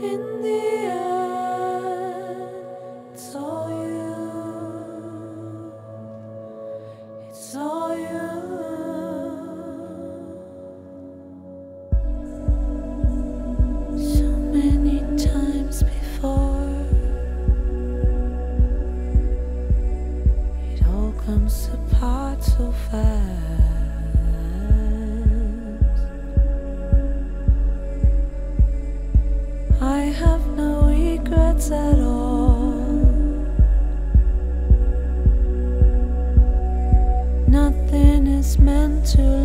In the air. At all. Nothing is meant to